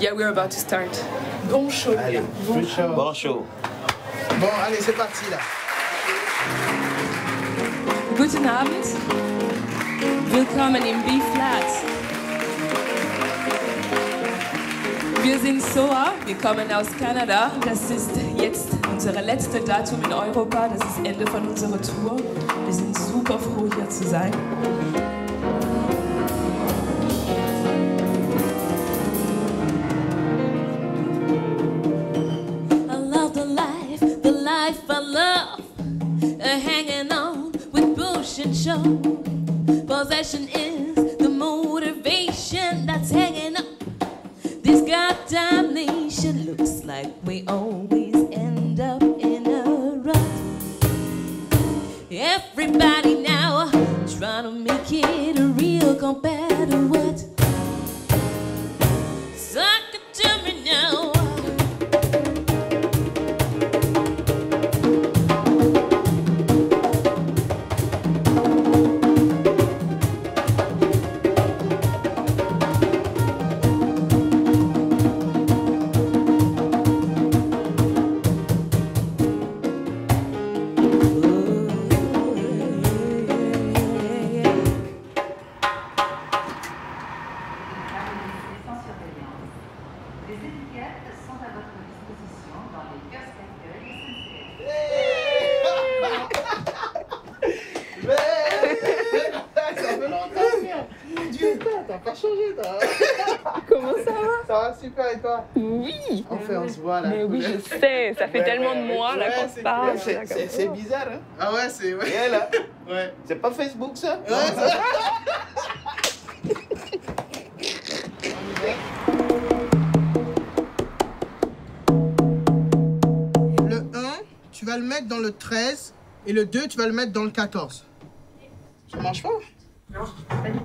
Yeah, we're about to start. Bon show, Allez. Bon good show. Bon show. Bon, allez, c'est parti là. Guten Abend. Willkommen im B-Flat. Wir sind Soa, wir kommen aus Kanada. Das ist jetzt unser letztes Datum in Europa. Das ist Ende von unserer Tour. Wir sind super froh, hier zu sein. Hanging on with Bush and Show. Possession is the motivation that's hanging up. This goddamn nation looks like Oui Enfin, on se voit là. Mais oui, je sais, ça fait Ouais, tellement ouais, de mois là qu'on c'est se parle. C'est- ça. bizarre, hein Ah ouais, c'est. Ouais. Et là, ouais. c'est pas Facebook ça? Ouais, ça- Le 1, tu vas le mettre dans le 13 et le 2, tu vas le mettre dans le 14. Ça marche pas? Non, pas du tout.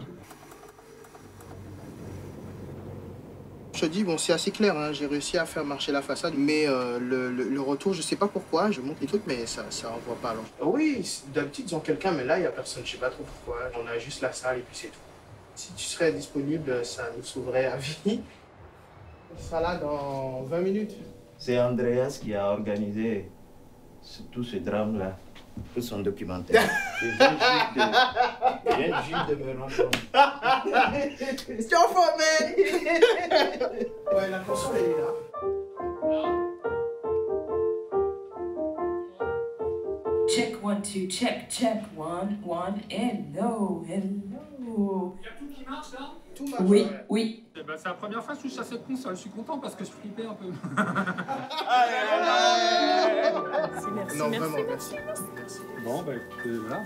Je te dis, bon, c'est assez clair, hein, j'ai réussi à faire marcher la façade, mais euh, le, le- le retour, je sais pas pourquoi, je monte les trucs, mais ça ça envoie pas. Alors. Oui, d'habitude, ils ont quelqu'un, mais là, il y a personne, je sais pas trop pourquoi. On a juste la salle et puis c'est tout. Si tu serais disponible, ça nous sauverait à vie. On sera là dans 20 minutes. C'est Andreas qui a organisé tout ce drame-là, tout son documentaire. Il vient juste de, me rendre compte. C'est your fault, man! ouais, la console, elle est là. Check one, two, check, check one, one, hello, hello. Il y a tout qui marche là? Tout marche. Oui, ouais. oui. Eh ben, C'est la première fois que je touche à cette console, je suis content parce que je flippais un peu. Merci, merci, Non, merci. vraiment, merci. merci. Bon, bah écoutez, voilà.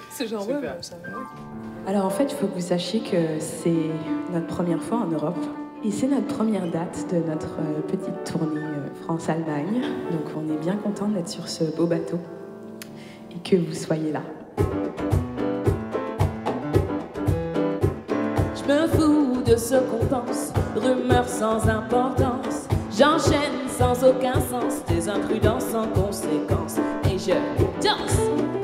C'est genre, Super. ouais, ça va. Alors en fait, il faut que vous sachiez que c'est notre première fois en Europe. Et c'est notre première date de notre euh, petite tournée euh, France-Allemagne. Donc on est bien content d'être sur ce beau bateau et que vous soyez là. De ce rumeurs sans importance. J'enchaîne sans aucun sens, des imprudences sans conséquence. Et je danse.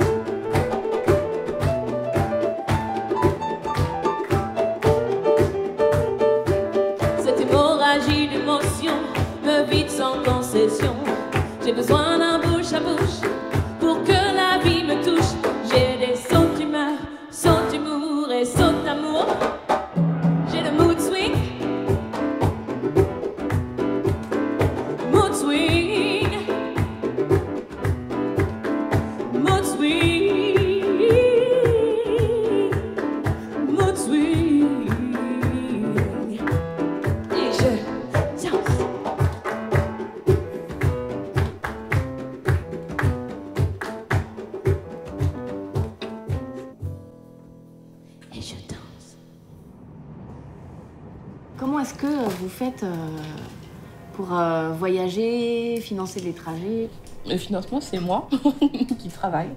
Pour euh, voyager, financer les trajets Le financement, c'est moi qui travaille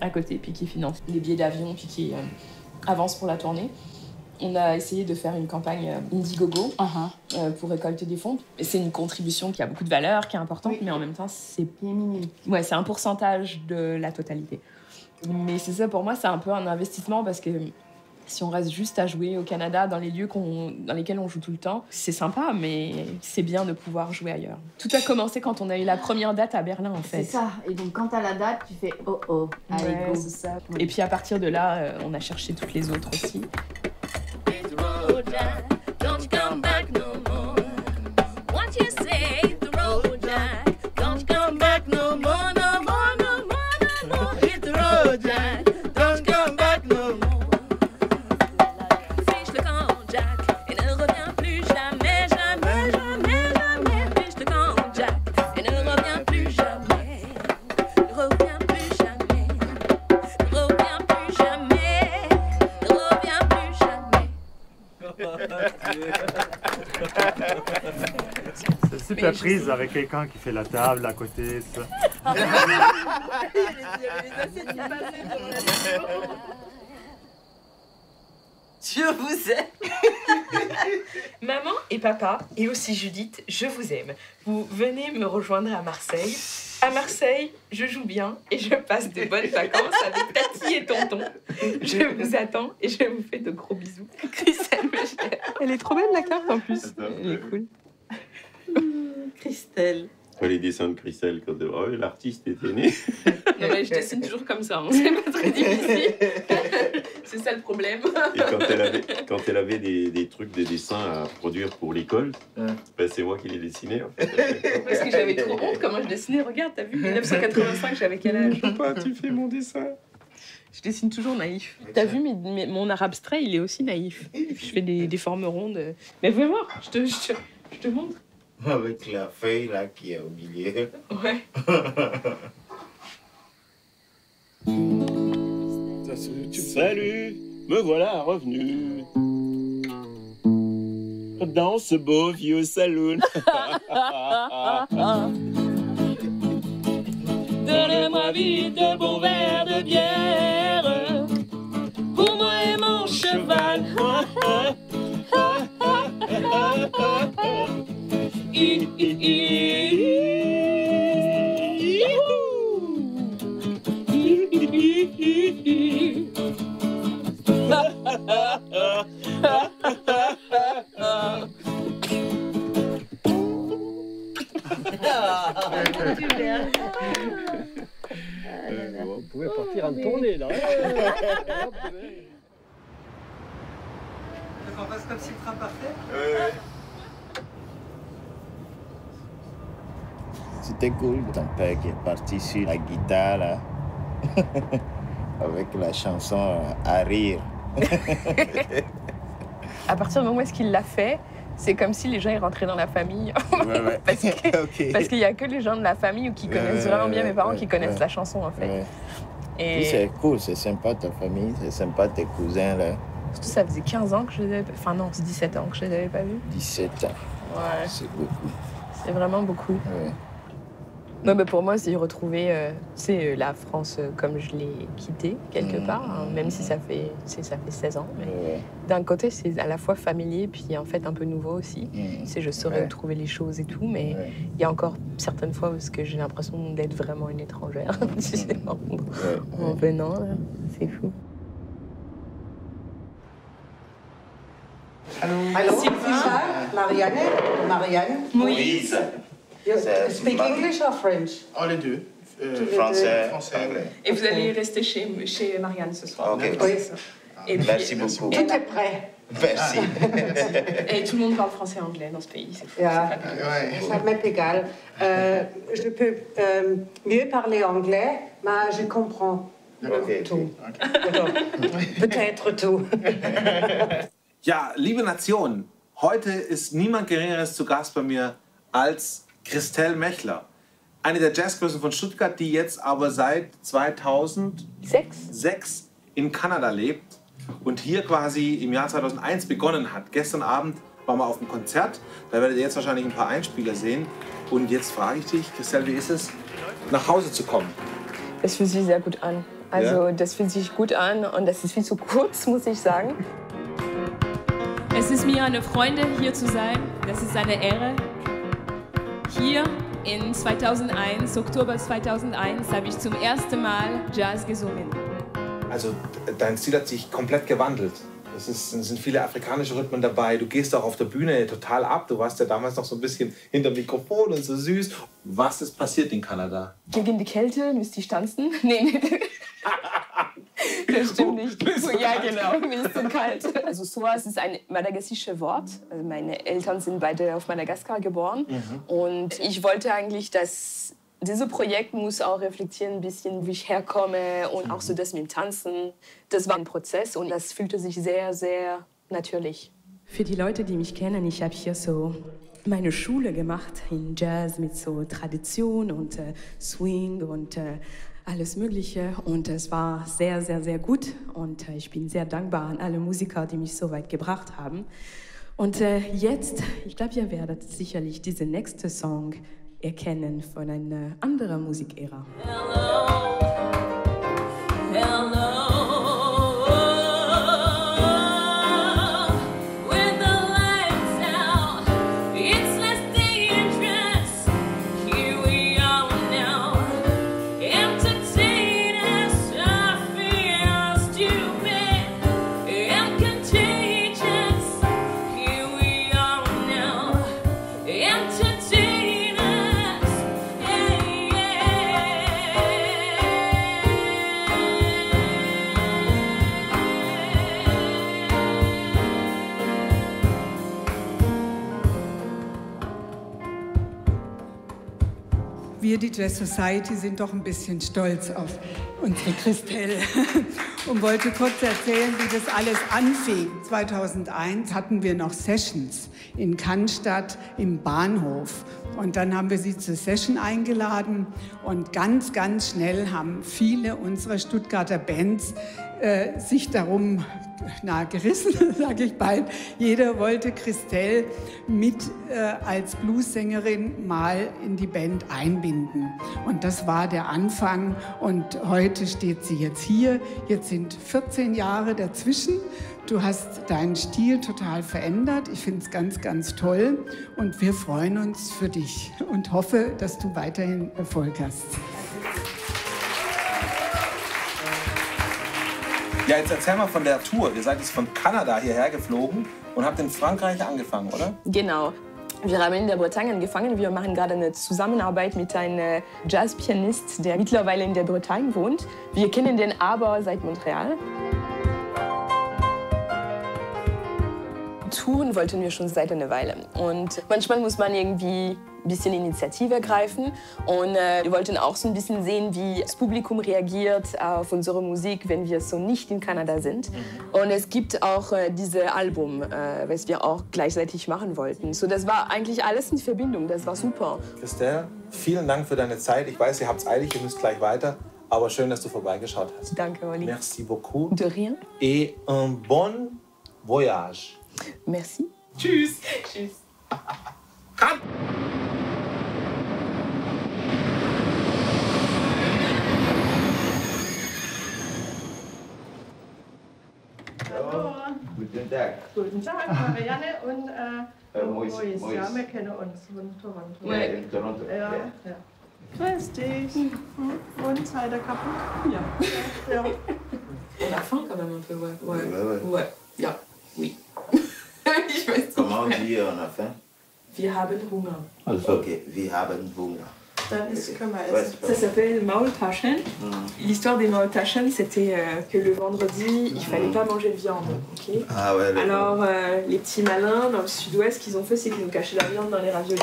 à côté, puis qui finance les billets d'avion, puis qui euh, avance pour la tournée. On a essayé de faire une campagne euh, Indiegogo euh, pour récolter des fonds. C'est une contribution qui a beaucoup de valeur, qui est importante, mais en même temps, c'est ouais, c'est un pourcentage de la totalité. Mais c'est ça, pour moi, c'est un peu un investissement parce que Si on reste juste à jouer au Canada, dans les lieux qu'on- dans lesquels on joue tout le temps, c'est sympa, mais c'est bien de pouvoir jouer ailleurs. Tout a commencé quand on a eu la première date à Berlin, en fait. C'est ça. Et donc, quand t'as la date, tu fais oh oh, allez Ouais, go. c'est ça. Et puis à partir de là, euh, on a cherché toutes les autres aussi. Don't you come back C'est super prise avec quelqu'un qui fait la table à côté. ça. Je vous aime. Maman et papa, et aussi Judith, je vous aime. Vous venez me rejoindre à Marseille. À Marseille, je joue bien et je passe de bonnes vacances avec Tati et Tonton. Je vous attends et je vous fais de gros bisous. Christelle. Elle est trop belle la carte en plus. Elle est cool. Christelle. les dessins de Christelle quand oh, l'artiste était né. Non mais je dessine toujours comme ça, hein. c'est pas très difficile. C'est ça le problème. Et quand elle avait, quand elle avait des, des trucs, des dessins à produire pour l'école, ben, c'est moi qui les dessinais en fait. Parce que j'avais trop honte comment je dessinais. Regarde, t'as vu 1985, j'avais quel âge? Papa, tu fais mon dessin. Je dessine toujours naïf. T'as vu, mais, mais mon art abstrait, il est aussi naïf. Je fais des, des formes rondes. Mais viens voir, je te, je, te, je te montre. Avec la feuille là qui est au milieu. Ouais. Salut, me voilà revenu. Dans ce beau vieux saloon. Donnez-moi vite On pouvait partir en tournée là. On fasse comme si le train partait C'était cool, ton père qui est parti sur la guitare là, avec la chanson euh, à rire. À partir du moment où est-ce qu'il l'a fait, c'est comme si les gens rentraient dans la famille. Ouais, ouais. parce qu'il y a que les gens de la famille ou qui connaissent Ouais, vraiment bien mes parents qui connaissent la chanson en fait. Et c'est cool, c'est sympa ta famille, c'est sympa tes cousins là, surtout ça faisait 15 ans que je les avais. Enfin non, c'est 17 ans que je les avais pas vus. 17 ans. Ouais. C'est beaucoup. C'est vraiment beaucoup. Ouais. Non, mais pour moi, c'est retrouver euh, c'est, euh, la France euh, comme je l'ai quittée, quelque Mhm. part, hein, même si ça fait, c'est- ça fait 16 ans. Mais Ouais. d'un côté, c'est à la fois familier, puis en fait un peu nouveau aussi. C'est je saurais Ouais. où trouver les choses et tout, mais Ouais. il y a encore certaines fois où que j'ai l'impression d'être vraiment une étrangère, tu sais, en, Ouais, en venant, c'est fou. Hello, Sylvain, Marianne, Marianne. Moïse. You speak English or French? Oh, les deux. Euh, Français. Français. anglais. Et vous allez rester chez, chez Marianne ce soir. Ok. Oui. Et puis- Merci beaucoup. Tout est prêt. Merci. Et tout le monde parle français et anglais dans ce pays, c'est fou. Yeah. Ouais. Ça m'est égal. Euh, je peux euh, mieux parler anglais, mais je comprends tout. Peut-être tout. Ja, liebe Nation, heute ist niemand Geringeres zu Gast bei mir als Christelle Mechler. Eine der Jazzgrößen von Stuttgart, die jetzt aber seit 2006 Sechs? in Kanada lebt und hier quasi im Jahr 2001 begonnen hat. Gestern Abend waren wir auf einem Konzert, da werdet ihr jetzt wahrscheinlich ein paar Einspieler sehen. Und jetzt frage ich dich, Christelle, wie ist es, nach Hause zu kommen? Es fühlt sich sehr gut an. Also das fühlt sich gut an und das ist viel zu kurz, muss ich sagen. Es ist mir eine Freude, hier zu sein. Das ist eine Ehre. Hier in 2001, Oktober 2001, habe ich zum ersten Mal Jazz gesungen. Also dein Stil hat sich komplett gewandelt. Das ist, es sind viele afrikanische Rhythmen dabei. Du gehst auch auf der Bühne total ab. Du warst ja damals noch so ein bisschen hinter dem Mikrofon und so süß. Was ist passiert in Kanada? Gegen die Kälte müsste ich tanzen. Nee, nee. Das stimmt nicht. Ja, genau, mir ist so kalt. Also sowas ist ein madagassisches Wort. Also meine Eltern sind beide auf Madagaskar geboren. Und ich wollte eigentlich, dass dieses Projekt muss auch reflektieren, ein bisschen, wie ich herkomme und auch so das mit dem Tanzen. Das war ein Prozess und das fühlte sich sehr, sehr natürlich. Für die Leute, die mich kennen, ich habe hier so meine Schule gemacht in Jazz mit so Tradition und äh, Swing und äh, alles Mögliche. Und es war sehr, sehr, sehr gut. Und äh, ich bin sehr dankbar an alle Musiker, die mich so weit gebracht haben. Und äh, jetzt, ich glaube, ihr werdet sicherlich diesen nächsten Song erkennen von einer anderen Musikära. With Die Jazz Society, sind doch ein bisschen stolz auf unsere Christelle und wollte kurz erzählen, wie das alles anfing. 2001 hatten wir noch Sessions in Cannstatt im Bahnhof. Und dann haben wir sie zur Session eingeladen und ganz, ganz schnell haben viele unserer Stuttgarter Bands äh, sich darum na, gerissen, sage ich bald. Jeder wollte Christelle mit äh, als Bluessängerin mal in die Band einbinden. Und das war der Anfang. Und heute steht sie jetzt hier. Jetzt sind 14 Jahre dazwischen. Du hast deinen Stil total verändert. Ich finde es ganz, ganz toll. Und wir freuen uns für dich und hoffe, dass du weiterhin Erfolg hast. Ja, jetzt erzähl mal von der Tour. Ihr seid jetzt von Kanada hierher geflogen und habt in Frankreich angefangen, oder? Genau. Wir haben in der Bretagne angefangen. Wir machen gerade eine Zusammenarbeit mit einem Jazzpianist, der mittlerweile in der Bretagne wohnt. Wir kennen den aber seit Montreal. Touren wollten wir schon seit einer Weile. Und manchmal muss man irgendwie bisschen Initiative ergreifen. Und äh, wir wollten auch so ein bisschen sehen, wie das Publikum reagiert auf unsere Musik, wenn wir so nicht in Kanada sind. Und es gibt auch äh, dieses Album, äh, was wir auch gleichzeitig machen wollten. So, das war eigentlich alles in Verbindung. Das war super. Christelle, vielen Dank für deine Zeit. Ich weiß, ihr habt es eilig, ihr müsst gleich weiter. Aber schön, dass du vorbeigeschaut hast. Danke, Oli. Merci beaucoup. De rien. Et un bon voyage. Merci. Tschüss. Tschüss. Guten Tag. Guten Tag, Marianne und äh, Äh, Mois, Mois. Mois. Ja, wir kennen uns von Toronto. Ja, in Toronto. Ja, Ja. ja. Grüß dich. Hm. Und seid ihr kaputt? Ja. ja. On a faim quand même un peu, ouais. Ouais. Ouais, ouais. Ouais. Ja, oui. ich weiß Comment on nicht. dit on a faim Wir haben Hunger. Ok, wir haben Hunger. Pas Ça s'appelle Maultaschen. L'histoire des Maultaschen, c'était euh, que le vendredi, il fallait pas manger de viande. ok Ah ouais. Alors, euh, les petits malins dans le sud-ouest, ce qu'ils ont fait, c'est qu'ils ont caché la viande dans les raviolis.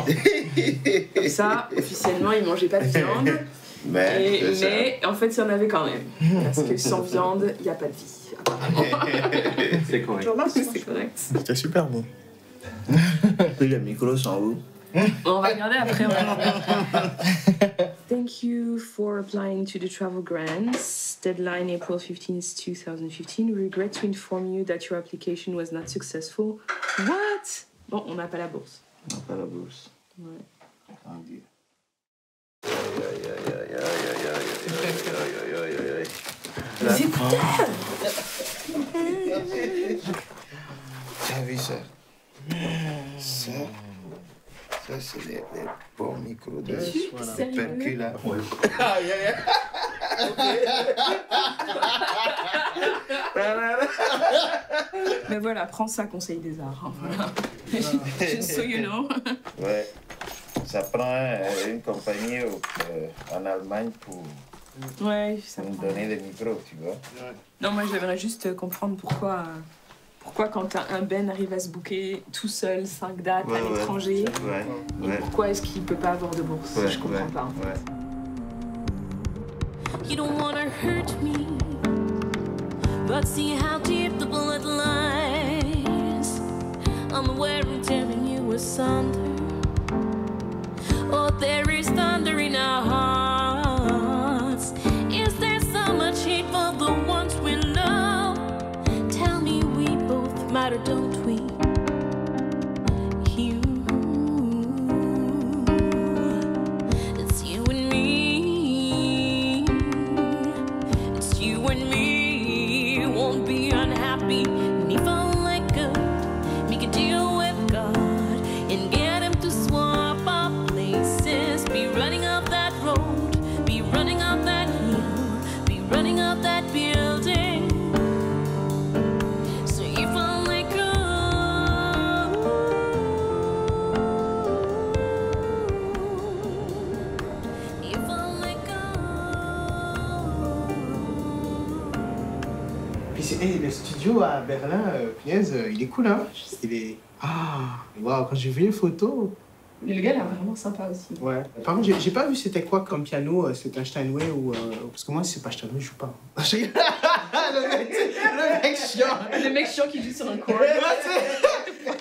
Comme ça, officiellement, ils mangeaient pas de viande. Mais, Et- mais en fait, il y en avait quand même. Parce que sans viande, il n'y a pas de vie. C'est correct. C'est correct. C'était super bon. Les micros sont où on va regarder après. Thank you for applying to the travel grants. Deadline April 15th, 2015. Regret to inform you that your application was not successful. What? Bon, on n'a pas la bourse. On n'a pas la bourse. Ouais. Les écouteurs T'as vu ça Ça ça c'est les, les bons micros de percus là. Aïe. Mais voilà, prends ça, Conseil des Arts. hein, voilà. Just so you know. Ouais. Ça prend euh, une compagnie au- euh, en Allemagne pour Ouais, ça nous prend. donner des micros, tu vois. Non, moi j'aimerais juste comprendre pourquoi, pourquoi quand un Ben arrive à se booker tout seul, 5 dates Ouais, à ouais. l'étranger, Ouais, et ouais. pourquoi est-ce qu'il peut pas avoir de bourse Ouais, Je comprends ouais, pas. en fait. ouais. You don't wanna hurt me, but see how deep the bullet lies. I'm aware I'm tearing you asunder. Oh, there is thunder in our hearts. Matter, don't we? C'est- hey, le studio à Berlin, euh, punaise, euh, il est cool, hein Il est... Ah, waouh, quand j'ai vu les photos... Mais le gars, il est vraiment sympa aussi. Ouais. Par contre, j'ai- pas vu c'était quoi comme piano, euh, c'est un Steinway ou... euh, Parce que moi, si c'est pas Steinway, je joue pas. Le, mec, le mec chiant Le mec chiant qui joue sur un chord.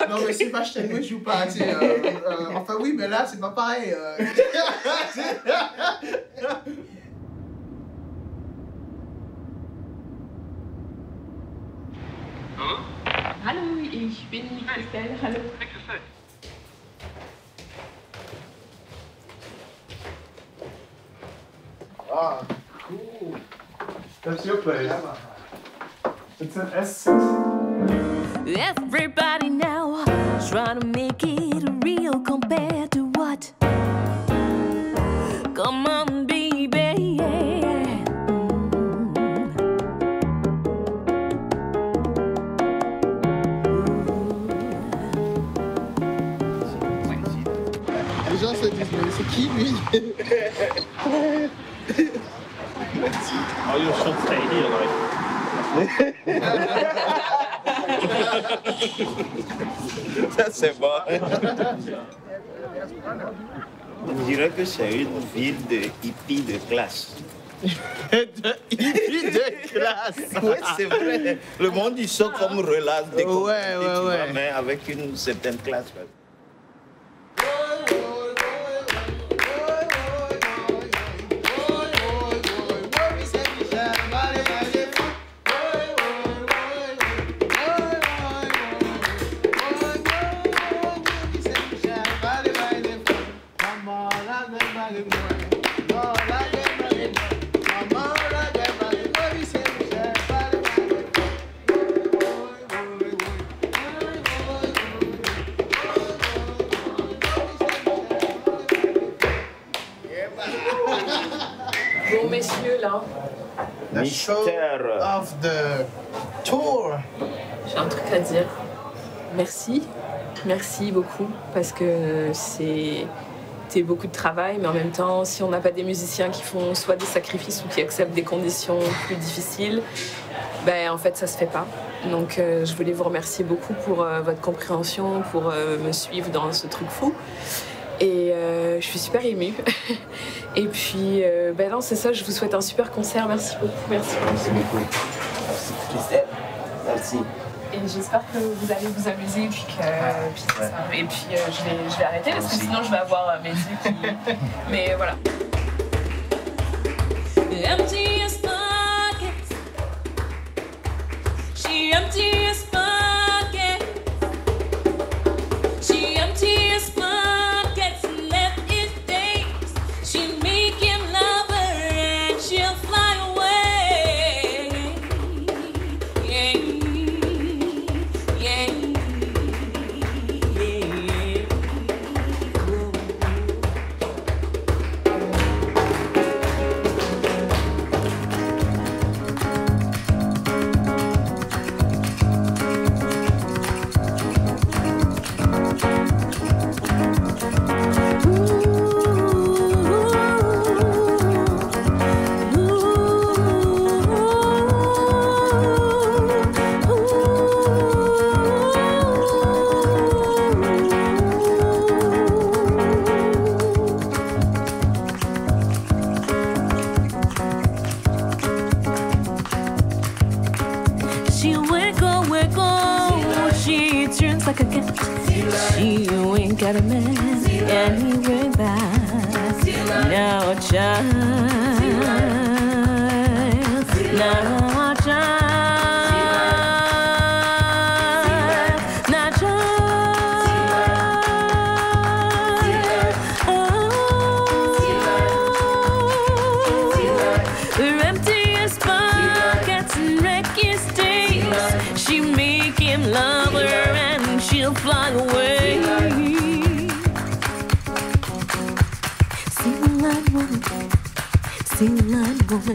Non, mais c'est pas Steinway, je joue pas, tu sais. euh, enfin, oui, mais là, c'est pas pareil. ich bin Christelle. Hallo. Ah, cool. That's your place. It's an S6. Everybody now trying to make it real compared Ça, c'est bon. On dirait que c'est une ville de hippies de classe. de hippie de classe. Oui, c'est vrai. Le monde, ils sont comme relax, décomplexés, Ouais, ouais. mais avec une certaine classe. Là, The show of the tour. j'ai un truc à dire. Merci. Merci beaucoup parce que c'est c'est beaucoup de travail, mais en même temps, si on n'a pas des musiciens qui font soit des sacrifices ou qui acceptent des conditions plus difficiles, ben en fait ça se fait pas. Donc euh, je voulais vous remercier beaucoup pour euh, votre compréhension, pour euh, me suivre dans ce truc fou. Et euh, je suis super émue. Et puis, euh, ben non, c'est ça, je vous souhaite un super concert. Merci beaucoup. Merci, merci beaucoup. Christelle, merci. Et j'espère que vous allez vous amuser et puis que puis c'est ça. et puis euh, je, vais, je vais arrêter parce que sinon je vais avoir mes yeux qui. Mais voilà. Yeah. There's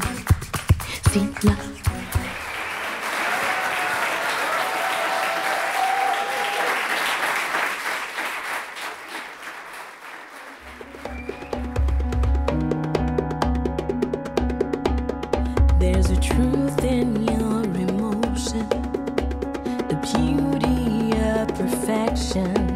a truth in your emotion, the beauty of perfection.